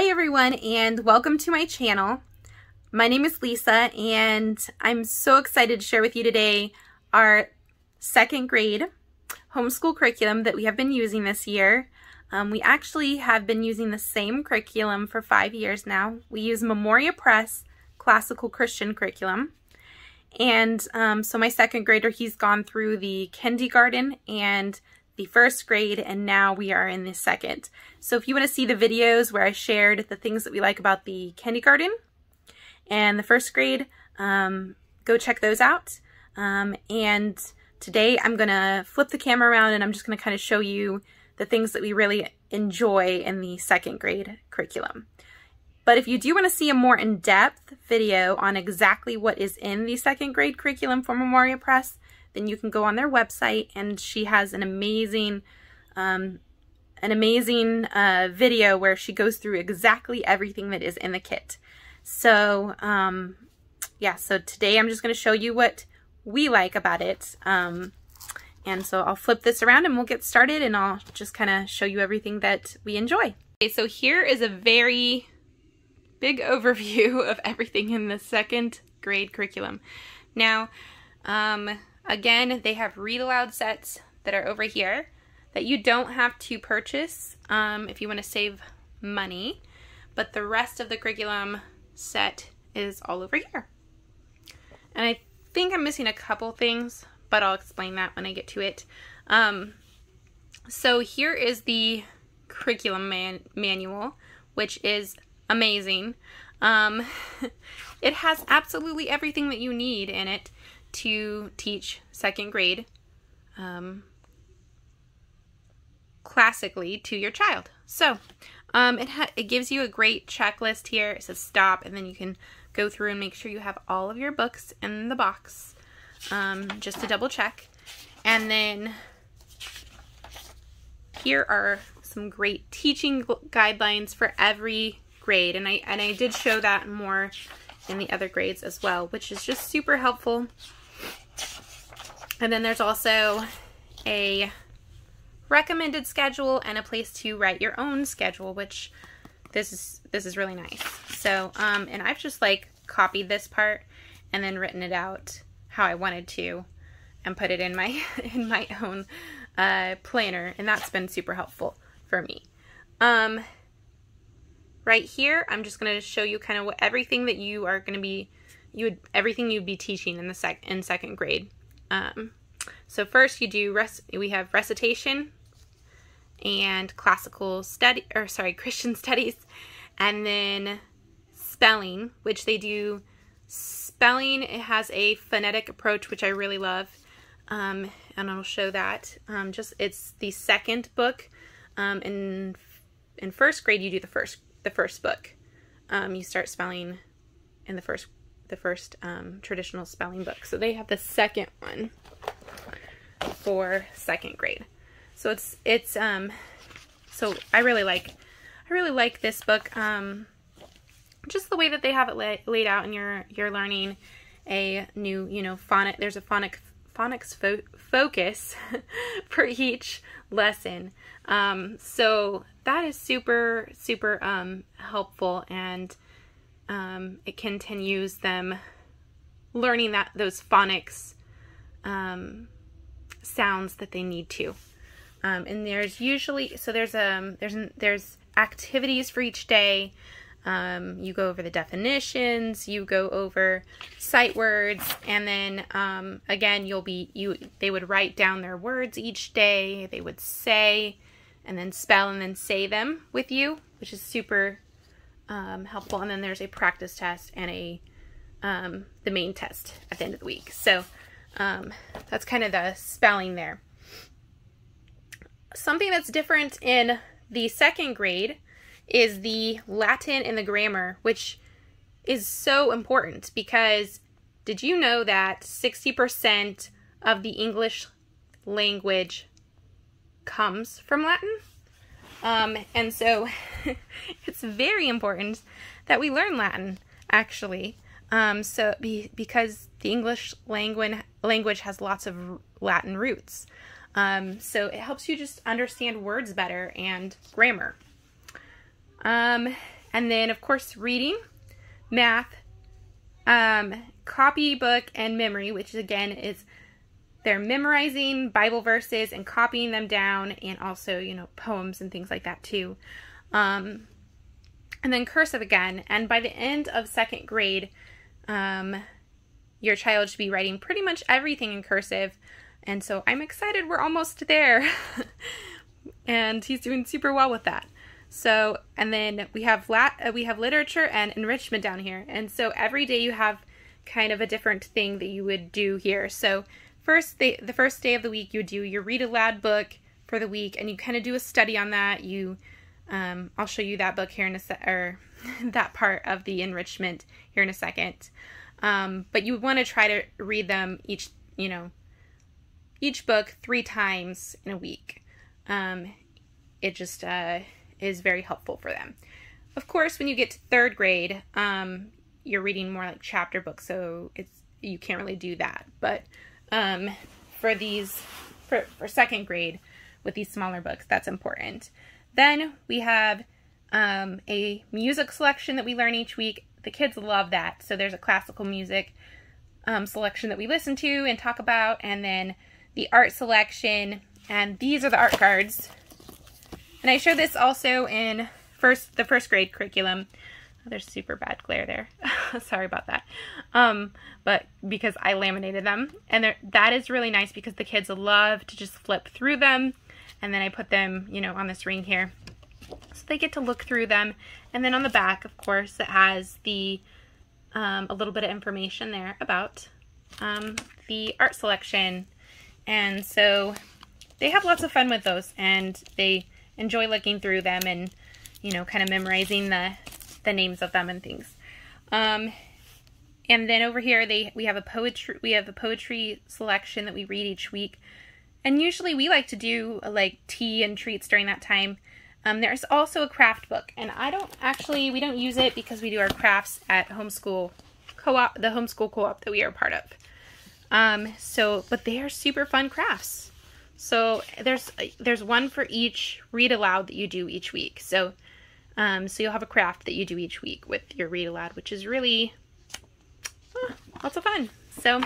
Hi everyone and welcome to my channel. My name is Lisa and I'm so excited to share with you today our second grade homeschool curriculum that we have been using this year. Um, we actually have been using the same curriculum for five years now. We use Memoria Press Classical Christian Curriculum. And um, so my second grader, he's gone through the kindergarten and the first grade, and now we are in the second. So if you want to see the videos where I shared the things that we like about the kindergarten and the first grade, um, go check those out. Um, and today I'm going to flip the camera around and I'm just going to kind of show you the things that we really enjoy in the second grade curriculum. But if you do want to see a more in-depth video on exactly what is in the second grade curriculum for Memoria Press, then you can go on their website and she has an amazing um, an amazing uh, video where she goes through exactly everything that is in the kit. So um, yeah, so today I'm just going to show you what we like about it. Um, and so I'll flip this around and we'll get started and I'll just kind of show you everything that we enjoy. Okay, so here is a very big overview of everything in the second grade curriculum. Now, um, Again, they have read aloud sets that are over here that you don't have to purchase um, if you want to save money, but the rest of the curriculum set is all over here. And I think I'm missing a couple things, but I'll explain that when I get to it. Um, so here is the curriculum man manual, which is amazing. Um, it has absolutely everything that you need in it to teach second grade um, classically to your child. So um, it, it gives you a great checklist here. It says stop, and then you can go through and make sure you have all of your books in the box um, just to double check. And then here are some great teaching guidelines for every grade. And I, and I did show that more in the other grades as well, which is just super helpful and then there's also a recommended schedule and a place to write your own schedule, which this is this is really nice. So, um, and I've just like copied this part and then written it out how I wanted to and put it in my in my own uh, planner, and that's been super helpful for me. Um, right here, I'm just going to show you kind of what everything that you are going to be you would everything you'd be teaching in the sec in second grade. Um, so first you do, res we have recitation and classical study, or sorry, Christian studies, and then spelling, which they do spelling. It has a phonetic approach, which I really love. Um, and I'll show that. Um, just it's the second book. Um, in in first grade, you do the first the first book. Um, you start spelling in the first the first um, traditional spelling book. So they have the second one for second grade. So it's it's um so I really like I really like this book um just the way that they have it la laid out and you're you're learning a new, you know, phonic there's a phonic phonics fo focus for each lesson. Um so that is super super um helpful and um, it continues them learning that those phonics um, sounds that they need to. Um, and there's usually so there's um there's there's activities for each day. Um, you go over the definitions, you go over sight words, and then um, again you'll be you they would write down their words each day. They would say and then spell and then say them with you, which is super um, helpful. And then there's a practice test and a um, the main test at the end of the week. So um, that's kind of the spelling there. Something that's different in the second grade is the Latin and the grammar, which is so important because did you know that 60% of the English language comes from Latin? Um, and so it's very important that we learn Latin, actually. Um, so be, because the English language, language has lots of Latin roots. Um, so it helps you just understand words better and grammar. Um, and then of course reading, math, um, copybook, and memory, which again is they're memorizing Bible verses and copying them down, and also you know poems and things like that too. Um, and then cursive again. And by the end of second grade, um, your child should be writing pretty much everything in cursive. And so I'm excited we're almost there. and he's doing super well with that. So, and then we have lat uh, we have literature and enrichment down here. And so every day you have kind of a different thing that you would do here. So, first day, the first day of the week you would do your read aloud book for the week and you kind of do a study on that. You um, I'll show you that book here in a or that part of the enrichment here in a second. Um, but you want to try to read them each, you know, each book three times in a week. Um, it just uh, is very helpful for them. Of course, when you get to third grade, um, you're reading more like chapter books, so it's you can't really do that. But um, for these, for, for second grade, with these smaller books, that's important. Then we have um, a music selection that we learn each week. The kids love that. So there's a classical music um, selection that we listen to and talk about, and then the art selection. And these are the art cards. And I show this also in first the first grade curriculum. There's super bad glare there. Sorry about that. Um, but because I laminated them. And that is really nice because the kids love to just flip through them and then I put them, you know, on this ring here. So they get to look through them. And then on the back, of course, it has the um, a little bit of information there about um, the art selection. And so they have lots of fun with those and they enjoy looking through them and, you know, kind of memorizing the, the names of them and things. Um, and then over here, they we have a poetry we have a poetry selection that we read each week. And usually we like to do uh, like tea and treats during that time. Um, there's also a craft book, and I don't actually, we don't use it because we do our crafts at homeschool co-op, the homeschool co-op that we are part of. Um, so, but they are super fun crafts. So there's there's one for each read aloud that you do each week. So, um, so you'll have a craft that you do each week with your read aloud, which is really lots of fun. So,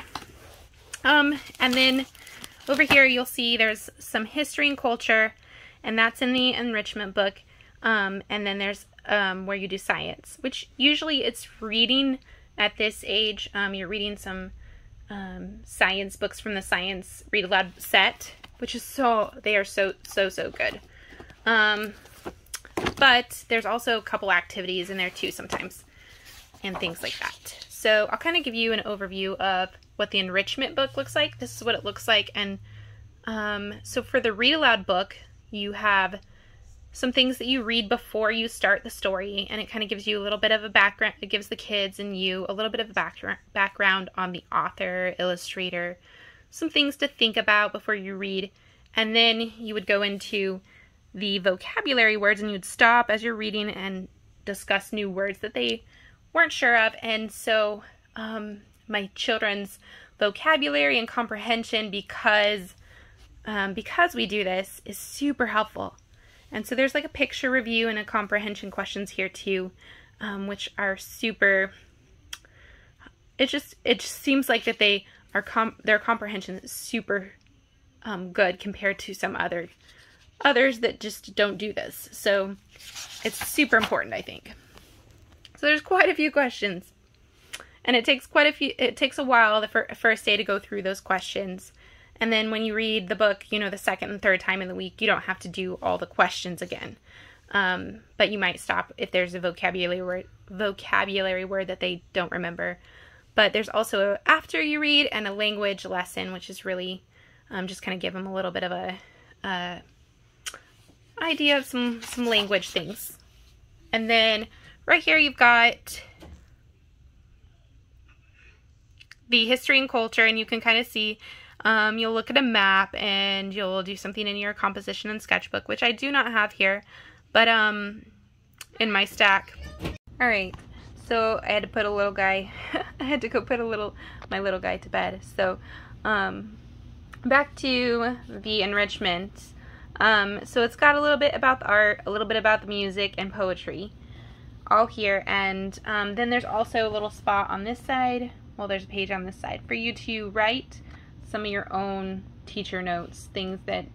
um, and then over here, you'll see there's some history and culture, and that's in the enrichment book. Um, and then there's um, where you do science, which usually it's reading at this age. Um, you're reading some um, science books from the science read aloud set, which is so, they are so, so, so good. But there's also a couple activities in there too sometimes and things like that. So I'll kind of give you an overview of what the enrichment book looks like. This is what it looks like. And um, so for the read aloud book, you have some things that you read before you start the story, and it kind of gives you a little bit of a background. It gives the kids and you a little bit of a background on the author, illustrator, some things to think about before you read, and then you would go into the vocabulary words, and you'd stop as you're reading and discuss new words that they weren't sure of. And so um, my children's vocabulary and comprehension because um, because we do this is super helpful. And so there's like a picture review and a comprehension questions here too, um, which are super. It just it just seems like that they are com their comprehension is super um, good compared to some other others that just don't do this. So it's super important, I think. So there's quite a few questions. And it takes quite a few, it takes a while the fir first day to go through those questions. And then when you read the book, you know, the second and third time in the week, you don't have to do all the questions again. Um, but you might stop if there's a vocabulary word, vocabulary word that they don't remember. But there's also a after you read and a language lesson, which is really um, just kind of give them a little bit of a uh, idea of some some language things. And then right here you've got the history and culture, and you can kind of see, um, you'll look at a map and you'll do something in your composition and sketchbook, which I do not have here, but um, in my stack. All right, so I had to put a little guy, I had to go put a little, my little guy to bed. So um, back to the enrichment. Um, so it's got a little bit about the art, a little bit about the music and poetry. all here. And um, then there's also a little spot on this side. Well, there's a page on this side for you to write some of your own teacher notes, things that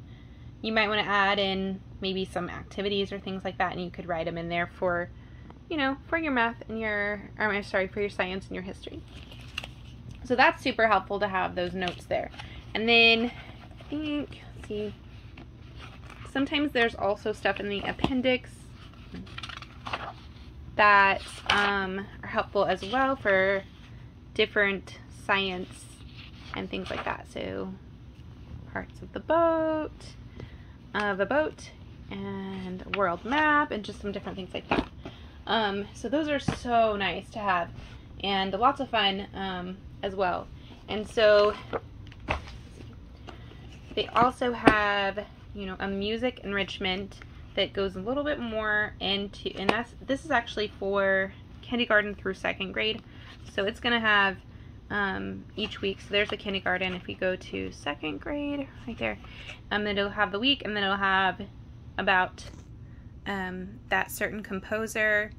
you might want to add in, maybe some activities or things like that, and you could write them in there for, you know, for your math and your, or I'm sorry, for your science and your history. So that's super helpful to have those notes there. And then, I think, see, sometimes there's also stuff in the appendix that um, are helpful as well for different science and things like that. So parts of the boat, of a boat, and world map, and just some different things like that. Um, so those are so nice to have, and lots of fun um, as well. And so they also have, you know, a music enrichment that goes a little bit more into, and that's, this is actually for kindergarten through second grade. So it's going to have um, each week. So there's the kindergarten. If we go to second grade, right there, um, then it'll have the week, and then it'll have about um, that certain composer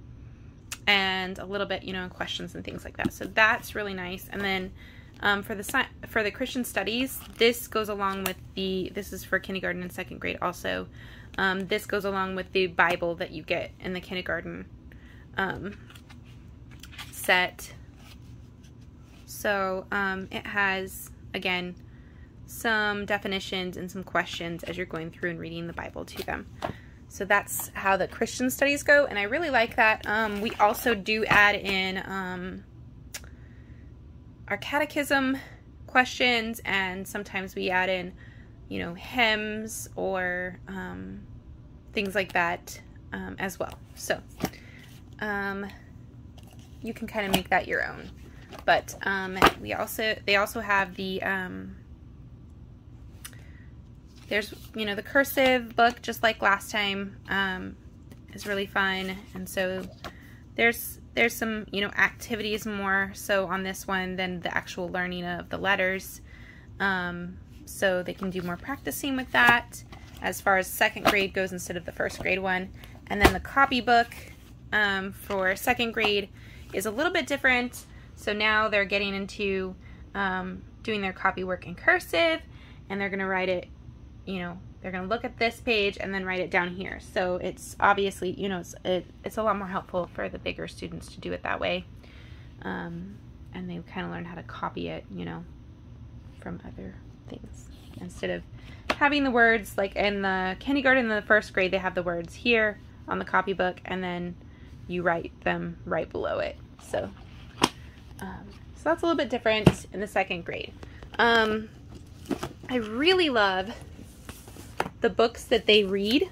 and a little bit, you know, questions and things like that. So that's really nice. And then um, for the for the Christian studies, this goes along with the. This is for kindergarten and second grade also. Um, this goes along with the Bible that you get in the kindergarten um, set. So um, it has, again, some definitions and some questions as you're going through and reading the Bible to them. So that's how the Christian studies go, and I really like that. Um, we also do add in um, our catechism questions, and sometimes we add in, you know, hymns or um, things like that um, as well. So um, you can kind of make that your own. But um, we also they also have the um, there's you know the cursive book just like last time um, is really fun, and so there's there's some you know activities more so on this one than the actual learning of the letters. Um, so they can do more practicing with that as far as second grade goes instead of the first grade one. And then the copybook um, for second grade is a little bit different. So now they're getting into um, doing their copy work in cursive and they're going to write it, you know, they're going to look at this page and then write it down here. So it's obviously, you know, it's, it, it's a lot more helpful for the bigger students to do it that way. Um, and they kind of learn how to copy it, you know, from other things instead of having the words like in the kindergarten in the first grade they have the words here on the copybook and then you write them right below it so um, so that's a little bit different in the second grade um, I really love the books that they read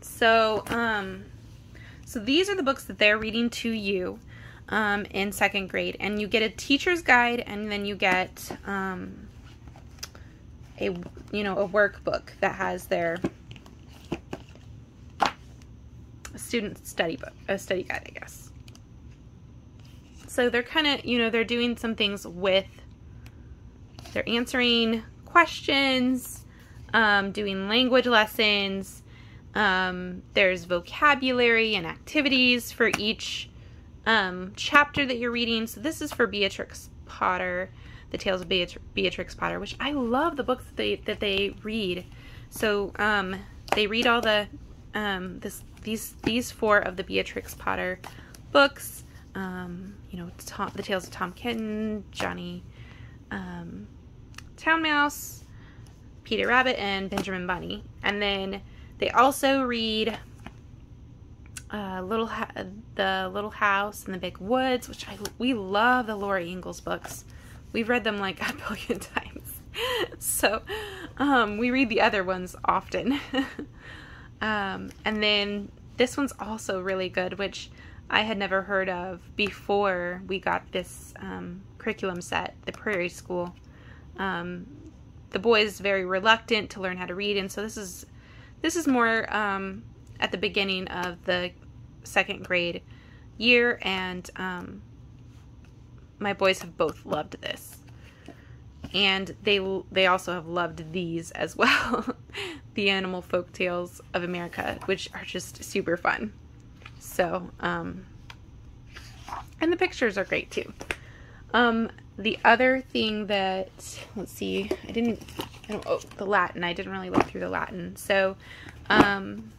so um, so these are the books that they're reading to you um, in second grade and you get a teacher's guide and then you get um, a you know a workbook that has their student study book, a study guide, I guess. So they're kind of, you know, they're doing some things with, they're answering questions, um, doing language lessons. Um, there's vocabulary and activities for each um, chapter that you're reading. So this is for Beatrix Potter. The Tales of Beatrix Potter, which I love the books that they that they read. So um, they read all the um, this these these four of the Beatrix Potter books. Um, you know, Tom, the Tales of Tom Kitten, Johnny um, Town Mouse, Peter Rabbit, and Benjamin Bunny. And then they also read uh, little the Little House in the Big Woods, which I we love the Laura Ingalls books. We've read them like a billion times. so um, we read the other ones often. um, and then this one's also really good, which I had never heard of before we got this um, curriculum set, the Prairie School. Um, the boys very reluctant to learn how to read, and so this is this is more um, at the beginning of the second grade year, and um, my boys have both loved this. And they they also have loved these as well. the Animal Folk Tales of America, which are just super fun. So, um, and the pictures are great too. Um, the other thing that, let's see, I didn't, I don't, oh, the Latin, I didn't really look through the Latin. So, um,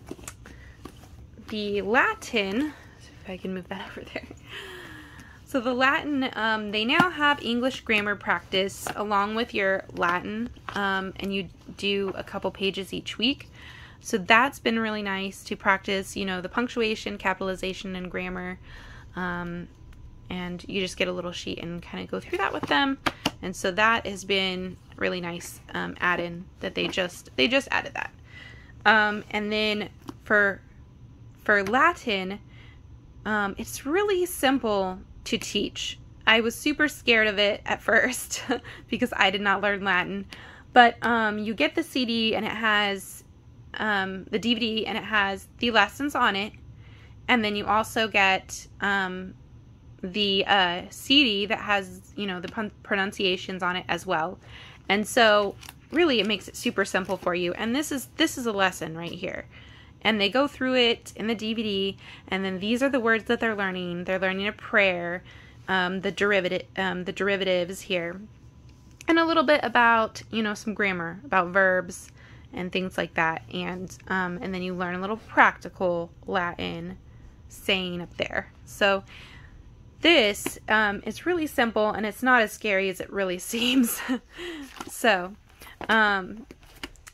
the Latin, if I can move that over there. So the Latin, um, they now have English grammar practice along with your Latin, um, and you do a couple pages each week. So that's been really nice to practice, you know, the punctuation, capitalization, and grammar. Um, and you just get a little sheet and kind of go through that with them. And so that has been really nice um, add-in that they just they just added that. Um, and then for for Latin, um, it's really simple to teach. I was super scared of it at first because I did not learn Latin. But um, you get the CD and it has um, the DVD and it has the lessons on it. And then you also get um, the uh, CD that has, you know, the pronunciations on it as well. And so really it makes it super simple for you. And this is this is a lesson right here and they go through it in the DVD, and then these are the words that they're learning. They're learning a prayer, um, the derivative, um, the derivatives here, and a little bit about you know some grammar about verbs and things like that, and um, and then you learn a little practical Latin saying up there. So this um, is really simple and it's not as scary as it really seems. so um,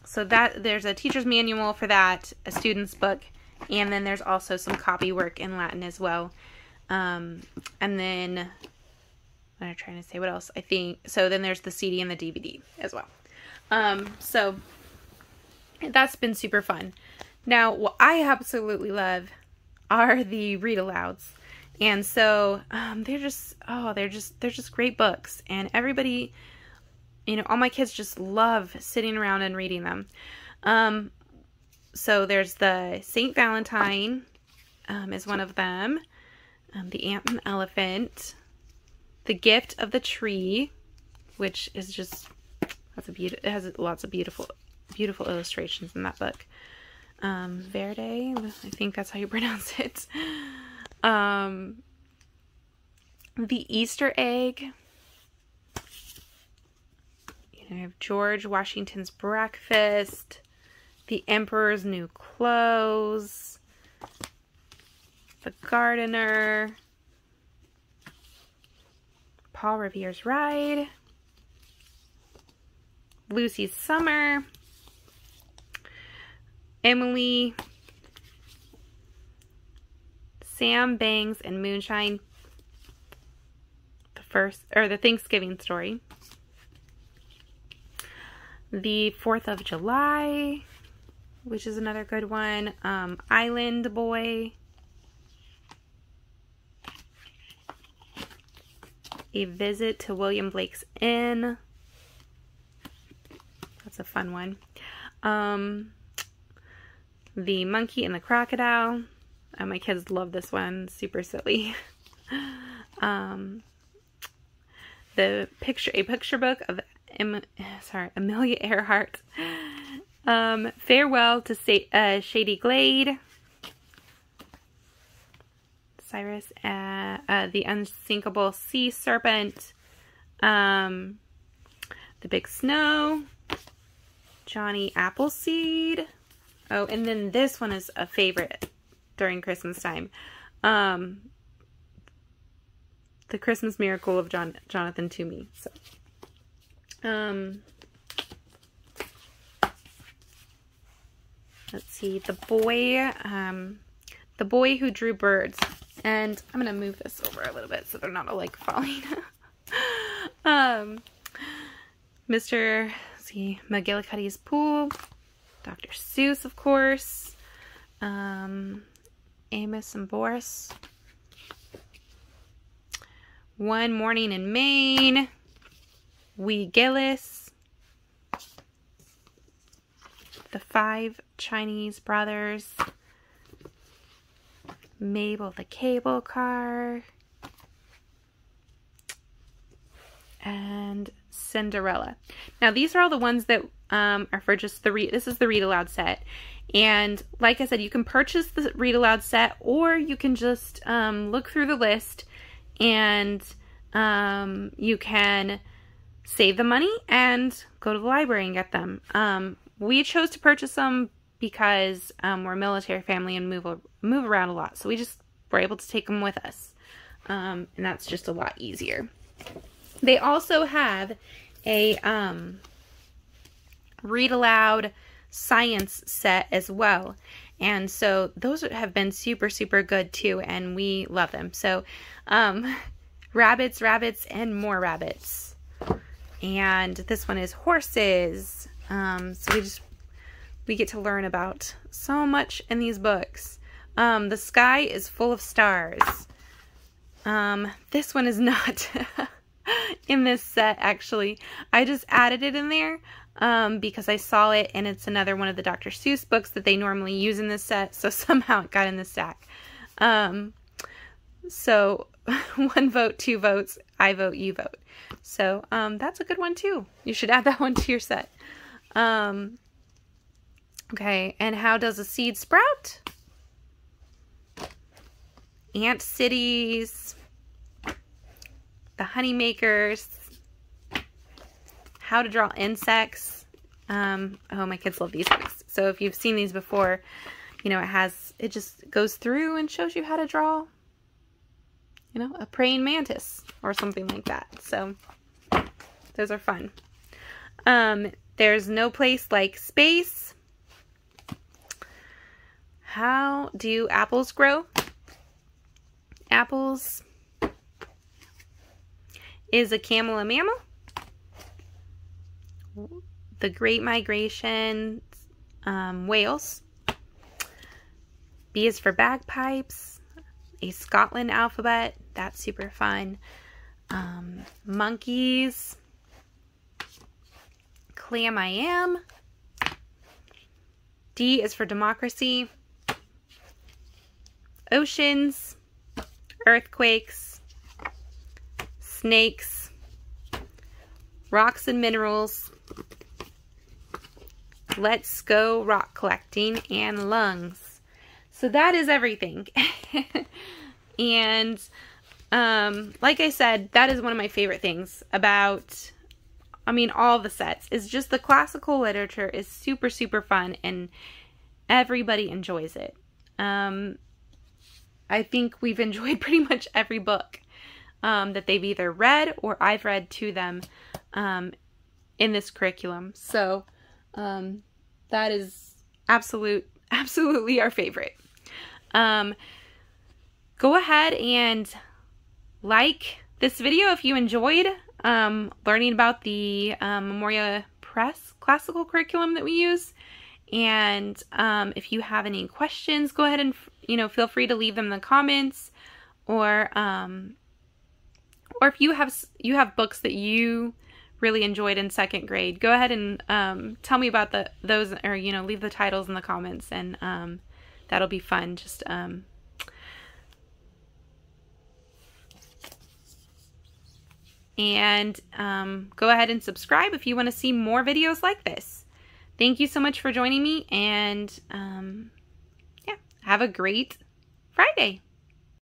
so that there's a teacher's manual for that, a student's book, and then there's also some copy work in Latin as well. Um, and then what am I trying to say? What else? I think so. Then there's the CD and the DVD as well. Um, so that's been super fun. Now, what I absolutely love are the read alouds. And so um, they're just oh they're just they're just great books and everybody you know, all my kids just love sitting around and reading them. Um, so there's the Saint Valentine um, is one of them. Um, the Ant and Elephant. The Gift of the Tree, which is just that's a beautiful. It has lots of beautiful, beautiful illustrations in that book. Um, Verdi, I think that's how you pronounce it. Um, the Easter Egg. I have George Washington's Breakfast, The Emperor's New Clothes, The Gardener, Paul Revere's Ride, Lucy's Summer, Emily, Sam Bangs and Moonshine, the first, or the Thanksgiving story the 4th of July, which is another good one. Um, Island Boy. A Visit to William Blake's Inn. That's a fun one. Um, the Monkey and the Crocodile. Uh, my kids love this one. Super silly. um, the picture, a picture book of em, sorry, Amelia Earhart. Um, Farewell to Sa uh, Shady Glade. Cyrus, uh, uh, The Unsinkable Sea Serpent. Um, the Big Snow. Johnny Appleseed. Oh, and then this one is a favorite during Christmas time. Um, the Christmas Miracle of John Jonathan Toomey. So um, let's see, the boy, um, the boy who drew birds. And I'm going to move this over a little bit so they're not all like falling. um, Mr. see, McElligot's Pool. Dr. Seuss, of course. Um, Amos and Boris. One Morning in Maine. Wee Gillis, the five Chinese brothers, Maybelle the cable car, and Cinderella. Now these are all the ones that um, are for just the read. This is the read aloud set. And like I said, you can purchase the read aloud set or you can just um, look through the list and um, you can save the money and go to the library and get them. Um, we chose to purchase them because um, we're a military family and move move around a lot. So we just were able to take them with us. Um, and that's just a lot easier. They also have a um, read aloud science set as well. And so those have been super, super good too, and we love them. So, um, rabbits, rabbits, and more rabbits. And this one is horses. Um, so we just, we get to learn about so much in these books. Um, the sky is full of stars. Um, this one is not in this set, actually. I just added it in there um, because I saw it and it's another one of the Dr. Seuss books that they normally use in this set, so somehow it got in the stack. Um, so one vote, two votes, I vote, you vote. So um, that's a good one too. You should add that one to your set. Um, okay, and how does a seed sprout? Ant cities, the honey makers, how to draw insects. Um, oh, my kids love these books. So if you've seen these before, you know, it has, it just goes through and shows you how to draw, you know, a praying mantis or something like that. So those are fun. Um, there's no place like space. How do apples grow? Apples. Is a camel a mammal? The Great Migration, um, Whales. B is for bagpipes. A Scotland alphabet. That's super fun. Um, monkeys. Clam I am. D is for democracy. Oceans. Earthquakes. Snakes. Rocks and minerals. Let's go rock collecting and lungs. So that is everything. and um, like I said, that is one of my favorite things about, I mean, all the sets is just the classical literature is super, super fun and everybody enjoys it. Um, I think we've enjoyed pretty much every book um, that they've either read or I've read to them um, in this curriculum. So um, that is absolute, absolutely our favorite. Um, go ahead and like this video if you enjoyed um, learning about the um, Memoria Press classical curriculum that we use. And um, if you have any questions, go ahead and you know feel free to leave them in the comments, or um, or if you have you have books that you really enjoyed in second grade, go ahead and um, tell me about the those, or you know, leave the titles in the comments, and um, that'll be fun. Just um, and um, go ahead and subscribe if you want to see more videos like this. Thank you so much for joining me, and um, yeah, have a great Friday.